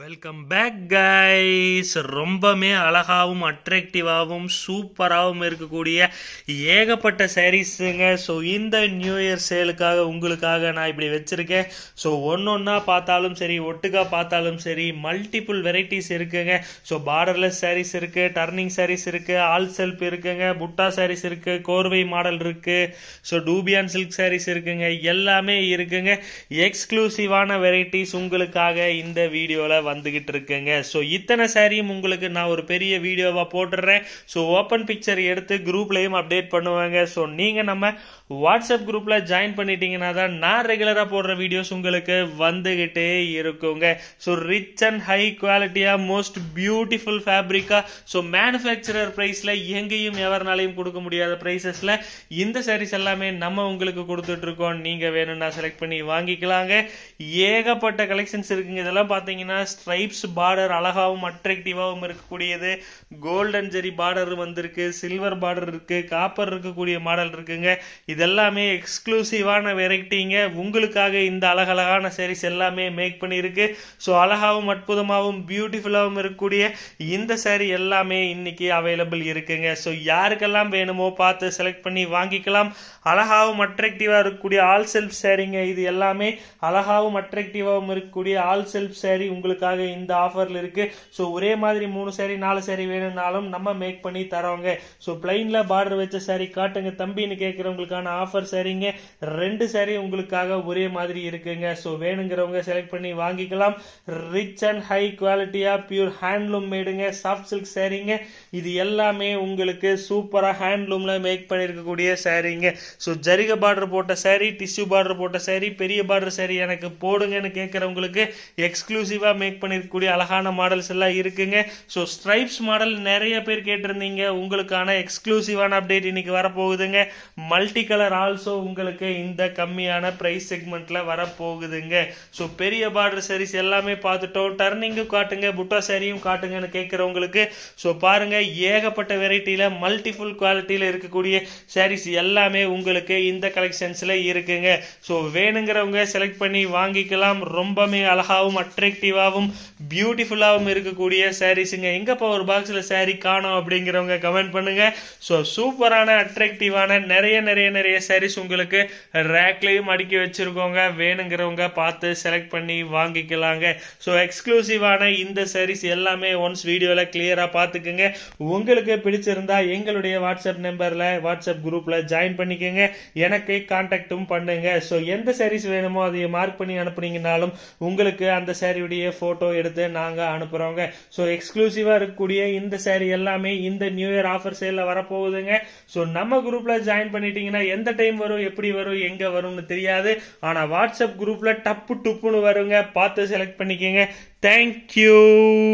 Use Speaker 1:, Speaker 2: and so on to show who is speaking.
Speaker 1: Welcome back guys ரொம்பவுமே அழகாகவும் அட்ராக்டிவாகவும் சூப்பராகவும் இருக்கக்கூடிய ஏகப்பட்ட சாரீஸுங்க ஸோ இந்த நியூ இயர் சேலுக்காக உங்களுக்காக நான் இப்படி வச்சுருக்கேன். ஸோ ஒன்று ஒன்றா பார்த்தாலும் சரி ஒட்டுக்கா பார்த்தாலும் சரி மல்டிபிள் வெரைட்டிஸ் இருக்குங்க. ஸோ பார்டர்லெஸ் சாரீஸ் இருக்குது டர்னிங் சாரீஸ் இருக்குது ஆல் செல்ஃப் இருக்குங்க. புட்டா சாரீஸ் இருக்குது கோர்வை மாடல் இருக்குது ஸோ டூபியான் சில்க் சாரீஸ் இருக்குங்க. எல்லாமே இருக்குங்க. எக்ஸ்க்ளூசிவான வெரைட்டிஸ் உங்களுக்காக இந்த வீடியோவில் வந்துகிட்டு இருக்குங்க ஸோ இத்தனை சாரியும் உங்களுக்கு நான் ஒரு பெரிய வீடியோவா போட்டுடுறேன் ஸோ ஓப்பன் பிக்சர் எடுத்து குரூப்லையும் அப்டேட் பண்ணுவாங்க. ஸோ நீங்க நம்ம வாட்ஸ்அப் குரூப்ல ஜாயின் பண்ணிட்டீங்கன்னா தான் நான் ரெகுலரா போடுற வீடியோஸ் உங்களுக்கு வந்துகிட்டே இருக்குங்க. ஸோ ரிச் அண்ட் ஹை குவாலிட்டியா மோஸ்ட் பியூட்டிஃபுல் ஃபேப்ரிக்கா ஸோ மேனுஃபேக்சரர் ப்ரைஸில் எங்கேயும் எவர்னாலையும் கொடுக்க முடியாத பிரைசஸ்ல இந்த சாரீஸ் எல்லாமே நம்ம உங்களுக்கு கொடுத்துட்டு இருக்கோம் நீங்க வேணும்னா செலக்ட் பண்ணி வாங்கிக்கலாங்க. ஏகப்பட்ட கலெக்ஷன்ஸ் இருக்குங்க. இதெல்லாம் பார்த்தீங்கன்னா ஸ்ட்ரைப்ஸ் பார்டர் அழகாவும் அட்ராக்டிவாகவும் இருக்கக்கூடியது. கோல்டன் ஜெரி பார்டர் வந்திருக்கு சில்வர் பார்டர் இருக்குது காப்பர் இருக்கக்கூடிய மாடல் இருக்குங்க. இதெல்லாமே எக்ஸ்க்ளூசிவான வெரைட்டிங்க உங்களுக்காக இந்த அழகழகான சேரீஸ் எல்லாமே மேக் பண்ணியிருக்கு. ஸோ அழகாவும் அற்புதமாகவும் பியூட்டிஃபுல்லாகவும் இருக்கக்கூடிய இந்த சேரீ எல்லாமே இன்னைக்கு அவைலபிள் இருக்குங்க. ஸோ யாருக்கெல்லாம் வேணுமோ பார்த்து செலக்ட் பண்ணி வாங்கிக்கலாம். அழகாகவும் அட்ராக்டிவாக இருக்கக்கூடிய ஆல் செல்ஃப் சேரீங்க இது எல்லாமே அழகாகவும் அட்ராக்டிவாகவும் இருக்கக்கூடிய ஆல் செல்ஃப் சேரீ உங்களுக்கு உங்களுக்காக இந்த ஆஃபரில் இருக்கு. ஸோ ஒரே மாதிரி மூணு சாரி நாலு சாரி வேணும்னாலும் நம்ம மேக் பண்ணி தரோங்க. ஸோ பிளைனில் பார்டர் வச்ச சாரி காட்டுங்க. தம்பின்னு கேட்கறவங்களுக்கான ஆஃபர் சரிங்க ரெண்டு சாரி உங்களுக்காக ஒரே மாதிரி இருக்குங்க. ஸோ வேணுங்கிறவங்க செலக்ட் பண்ணி வாங்கிக்கலாம். ரிச் அண்ட் ஹை குவாலிட்டியா பியூர் ஹேண்ட்லூம் மேடுங்க சாஃப்ட் சில்க் சாரீங்க இது எல்லாமே உங்களுக்கு சூப்பராக ஹேண்ட்லூமில் மேக் பண்ணியிருக்கக்கூடிய சாரீங்க ஸோ ஜரிக பார்டர் போட்ட சாரி டிஷ்யூ பார்டர் போட்ட சாரி பெரிய பார்டர் சாரி எனக்கு போடுங்கன்னு கேட்குறவங்களுக்கு எக்ஸ்க்ளூசிவாக மேக் பண்ணிருக்கக்கூடிய அழகான மாடல்ஸ் எல்லாம் இருக்குங்க. ஸோ ஸ்ட்ரைப்ஸ் மாடல் நிறைய பேர் கேட்டிருந்தீங்க. உங்களுக்கான எக்ஸ்க்ளூசிவான அப்டேட் இன்னைக்கு வரப்போகுதுங்க. மல்டி கலர் ஆல்சோ உங்களுக்கு இந்த கம்மியான பிரைஸ் செக்மெண்ட்ல வரப்போகுதுங்க. ஸோ பெரிய பார்டர் சாரீஸ் எல்லாமே பார்த்துட்டோம். டர்னிங்கும் காட்டுங்க. புட்டா சாரியும் காட்டுங்கன்னு கேட்குறவங்களுக்கு. ஸோ பாருங்க. ஏகப்பட்ட வெரைட்டியில மல்டிஃபுல் குவாலிட்டியில இருக்கக்கூடிய சாரீஸ் எல்லாமே உங்களுக்கு இந்த கலெக்ஷன்ஸ்ல இருக்குங்க. ஸோ வேணுங்கிறவங்க செலக்ட் பண்ணி வாங்கிக்கலாம். ரொம்பவே அழகாவும் அட்ராக்டிவாகவும் பியூட்டிஃபுல்லாகவும் இருக்கக்கூடிய சாரீஸுங்க எங்கப்பா ஒரு பாக்ஸில் சாரி காணும் அப்படிங்கிறவங்க கமெண்ட் பண்ணுங்க. ஸோ சூப்பரான அட்ராக்டிவான நிறைய நிறைய நிறைய சாரீஸ் உங்களுக்கு ரேக்லேயும் அடுக்கி வச்சிருக்கோங்க. வேணுங்கிறவங்க பார்த்து செலக்ட் பண்ணி வாங்கிக்கலாங்க. ஸோ எக்ஸ்க்ளூசிவான இந்த சாரீஸ் எல்லாமே ஒன்ஸ் வீடியோவில் கிளியராக பார்த்துக்குங்க. உங்களுக்கு பிடிச்சிருந்தா எங்களுடைய வாட்ஸ்அப் நம்பரில் வாட்ஸ்அப் குரூப்பில் ஜாயின் பண்ணிக்கோங்க. எனக்கு கான்டாக்டும் பண்ணுங்க. ஸோ எந்த சாரீஸ் வேணுமோ அதை மார்க் பண்ணி அனுப்புனீங்கனாலும் உங்களுக்கு அந்த சாரியுடைய ஃபோட்டோ எடுத்து நாங்க அனுப்புறோங்க. ஸோ எக்ஸ்க்ளூசிவாக இருக்கக்கூடிய இந்த சேரீ எல்லாமே இந்த நியூ இயர் ஆஃபர் சேல்ல வரப்போகுதுங்க. ஸோ நம்ம குரூப்ல ஜாயின் பண்ணிட்டீங்கன்னா எந்த டைம் வரும் எப்படி வரும் எங்க வரும்னு தெரியாது. ஆனா வாட்ஸ்அப் குரூப்ல டப்பு டுப்புன்னு வருங்க. பார்த்து செலக்ட் பண்ணிக்கோங்க. தேங்க்யூ